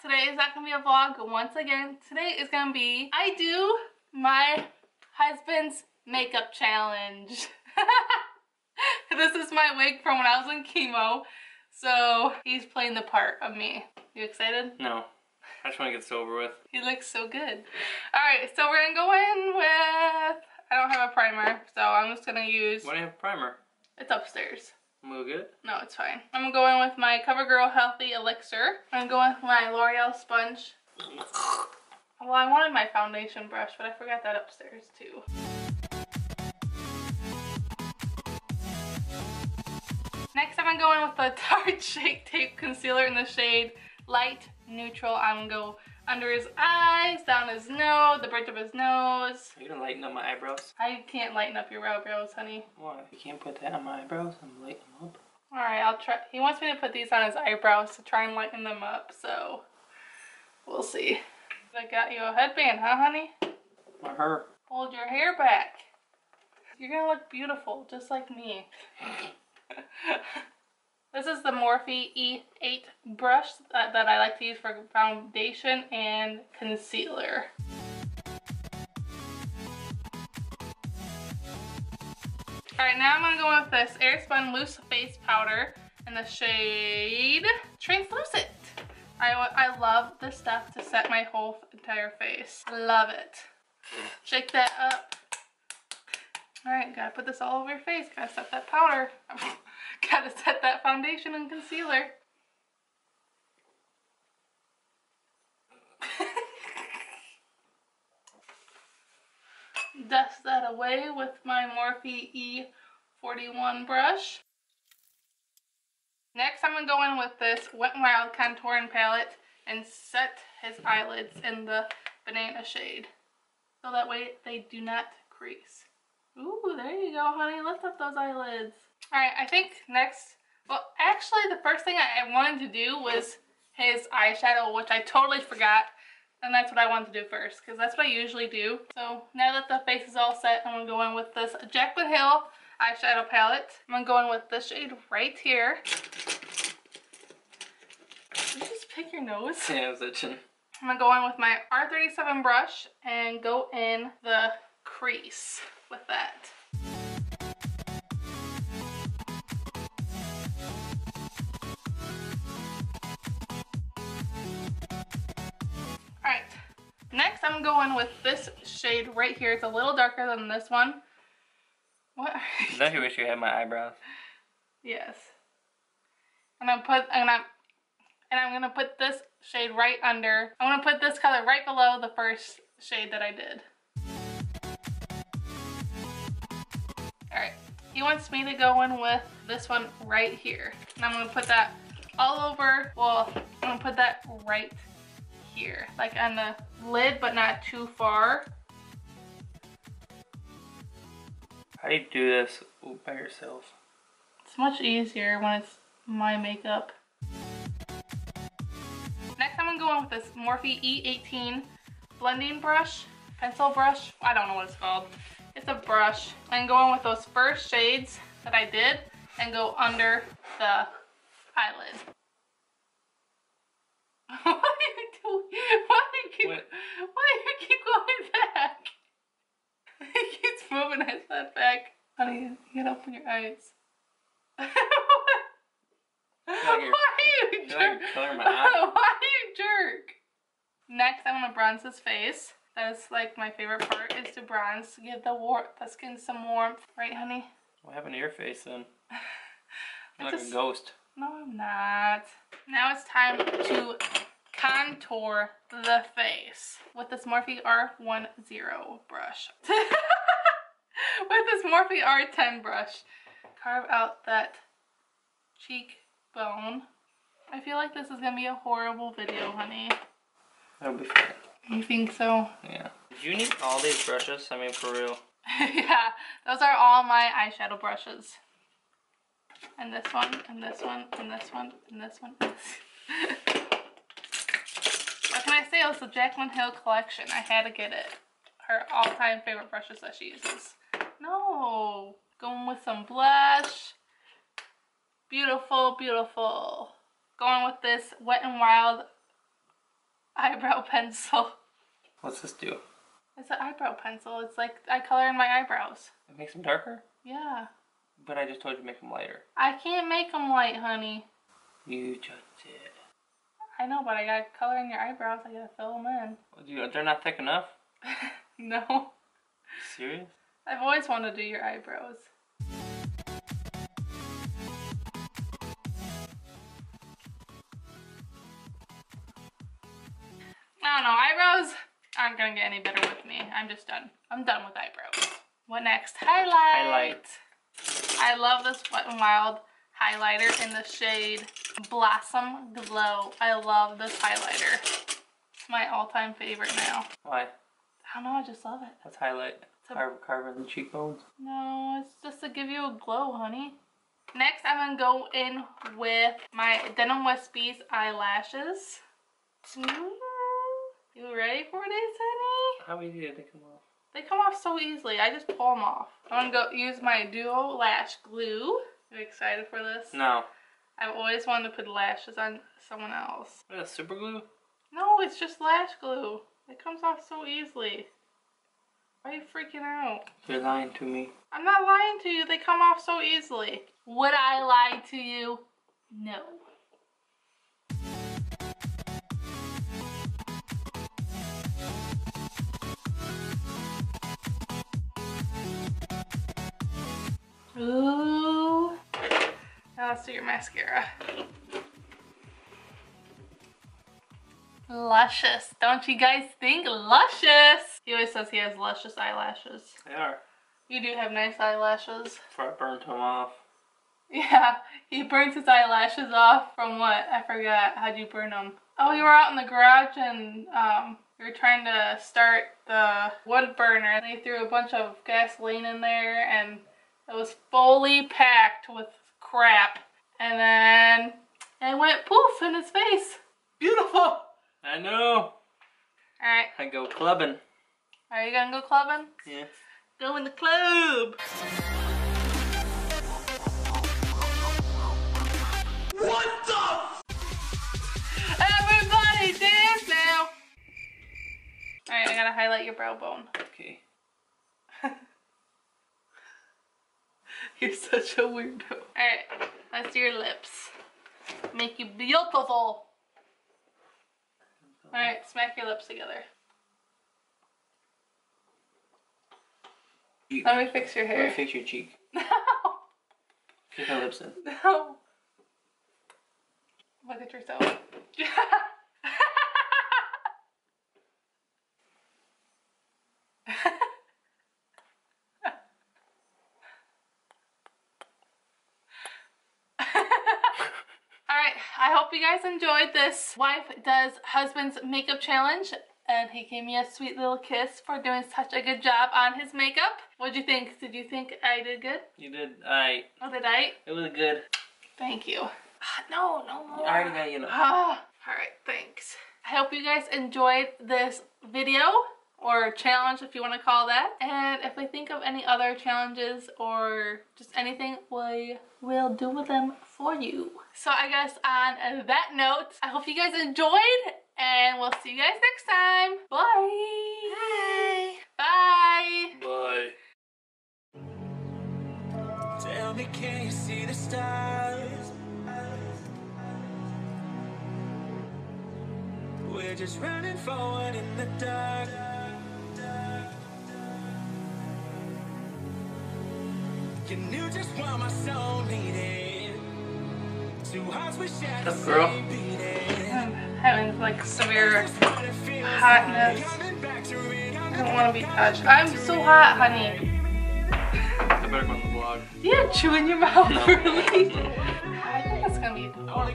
Today is not going to be a vlog once again. Today is going to be, I do my husband's makeup challenge. this is my wig from when I was in chemo. So he's playing the part of me. You excited? No. I just want to get this over with. He looks so good. Alright, so we're going to go in with... I don't have a primer, so I'm just going to use... Why do you have a primer? It's upstairs. Good? No, it's fine. I'm gonna go in with my CoverGirl Healthy Elixir. I'm gonna go in with my L'Oreal sponge. Well, I wanted my foundation brush, but I forgot that upstairs too. Next, I'm gonna go in with the Tarte Shape Tape Concealer in the shade Light Neutral. I'm gonna go under his eyes, down his nose, the bridge of his nose. Are you gonna lighten up my eyebrows? I can't lighten up your eyebrows, honey. Why? You can't put that on my eyebrows and lighten them up? Alright, I'll try. He wants me to put these on his eyebrows to try and lighten them up, so we'll see. I got you a headband, huh, honey? Or her. Hold your hair back. You're gonna look beautiful, just like me. this is the Morphe E8 brush that, that I like to use for foundation and concealer. Alright, now I'm gonna go with this Airspun Loose Face Powder in the shade Translucent. I, I love this stuff to set my whole entire face. Love it. Shake that up. Alright, gotta put this all over your face. Gotta set that powder. gotta set that foundation and concealer. Dust that away with my Morphe E41 brush. Next, I'm going to go in with this Wet n Wild contouring palette and set his eyelids in the banana shade. So that way they do not crease. Ooh, there you go, honey. Lift up those eyelids. Alright, I think next, well, actually the first thing I wanted to do was his eyeshadow, which I totally forgot. And that's what I want to do first, because that's what I usually do. So now that the face is all set, I'm going to go in with this Jaclyn Hill eyeshadow palette. I'm going to go in with this shade right here. Did you just pick your nose? Yeah, I was itching. I'm going to go in with my R37 brush and go in the crease with that. Alright, next I'm going with this shade right here. It's a little darker than this one. What? Don't you wish you had my eyebrows? yes. And I'm put and I'm and I'm gonna put this shade right under. I'm gonna put this color right below the first shade that I did. He wants me to go in with this one right here. And I'm gonna put that all over, well, I'm gonna put that right here. Like on the lid, but not too far. How do you do this by yourself? It's much easier when it's my makeup. Next I'm gonna go in with this Morphe E18 blending brush, pencil brush, I don't know what it's called. A brush. And go in with those first shades that I did and go under the eyelid. What are you doing? Why do you keep, What? why do you keep going back? He keeps moving his head back. Honey, you gotta open your eyes. like Why you're- you I jerk? my eye. Why are you jerk? Next, I'm gonna bronze his face. That's like my favorite part is to bronze to give the war the skin some warmth, right, honey? What happened to your face then? Like just- a ghost. No, I'm not. Now it's time to contour the face with this Morphe R10 brush. with this Morphe R10 brush. Carve out that cheekbone. I feel like this is gonna be a horrible video, honey. That'll be fine. You think so? Yeah. Did you need all these brushes? I mean, for real. yeah, those are all my eyeshadow brushes. And this one, and this one, and this one, and this one. what can I say? It was the Jaclyn Hill collection. I had to get it. Her all-time favorite brushes that she uses. No. Going with some blush. Beautiful, beautiful. Going with this Wet n Wild eyebrow pencil. What's this do? It's an eyebrow pencil. It's like I color in my eyebrows. It makes them darker? Yeah. But I just told you to make them lighter. I can't make them light, honey. You just did. I know, but I gotta color in your eyebrows. I gotta fill them in. Well, you- They're not thick enough? no. You serious? I've always wanted to do your eyebrows. I don't know, eyebrows aren't gonna get any better with me. I'm just done. I'm done with eyebrows. What next? Highlight. Highlight. I love this Wet n Wild highlighter in the shade Blossom Glow. I love this highlighter. It's my all-time favorite now. Why? I don't know, I just love it. Let's highlight. a- Carve, in the cheekbones. No, it's just to give you a glow, honey. Next, I'm gonna go in with my Demi Wispies eyelashes. Mm-hmm. You ready for this, honey? How easy did they come off? They come off so easily. I just pull them off. I'm gonna go use my Duo Lash Glue. You excited for this? No. I've always wanted to put lashes on someone else. What is super glue? No, it's just lash glue. It comes off so easily. Why are you freaking out? You're lying to me. I'm not lying to you. They come off so easily. Would I lie to you? No. Ooh. Now let's do your mascara. Luscious. Don't you guys think luscious? He always says he has luscious eyelashes. They are. You do have nice eyelashes. Before I burnt them off. Yeah, he burns his eyelashes off from what? I forgot. How'd you burn them? Oh, you were out in the garage and um, you were trying to start the wood burner. And they threw a bunch of gasoline in there and it was fully packed with crap. And then it went poof in his face. Beautiful. I know. Alright, I go clubbing. are you gonna go clubbing? Yeah. Go in the club. You're such a weirdo. Alright, let's do your lips. Make you beautiful. Alright, smack your lips together. Cheek. Let me fix your hair. Let me fix your cheek. No, Kiss my lips in. no. Look at yourself. Alright, I hope you guys enjoyed this Wife Does Husband's Makeup Challenge. And he gave me a sweet little kiss for doing such a good job on his makeup. What'd you think? Did you think I did good? You did. I. Oh, did I? It was good. Thank you. Ah, No, no more. I already got you know. Ah, Alright, thanks. I hope you guys enjoyed this video or challenge if you want to call that. And if we think of any other challenges or just anything, we will do with them for you. So I guess on that note, I hope you guys enjoyed and we'll see you guys next time. Bye. Bye. Bye. Tell me, can you see the stars? We're just running forward in the dark. You knew just what my soul needed. Two hearts we shared the girl. same beating. I'm having like severe What it feels hotness. like coming back to it. I don't want to be touched. I'm so hot, honey. I better go on the vlog. You have chew in your mouth, No. really? I think that's gonna be Only